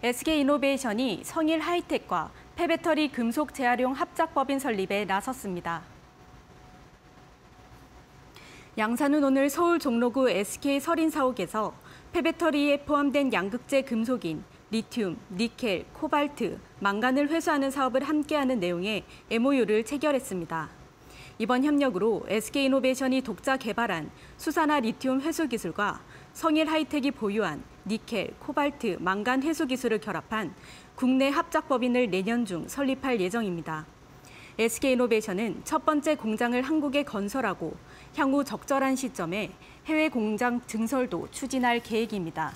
SK이노베이션이 성일 하이텍과 폐배터리 금속 재활용 합작법인 설립에 나섰습니다. 양산은 오늘 서울 종로구 SK 설인사옥에서 폐배터리에 포함된 양극재 금속인 리튬, 니켈, 코발트, 망간을 회수하는 사업을 함께하는 내용의 MOU를 체결했습니다. 이번 협력으로 SK이노베이션이 독자 개발한 수산화 리튬 회수 기술과 성일 하이텍이 보유한 니켈, 코발트, 망간 회수 기술을 결합한 국내 합작법인을 내년 중 설립할 예정입니다. SK이노베이션은 첫 번째 공장을 한국에 건설하고 향후 적절한 시점에 해외 공장 증설도 추진할 계획입니다.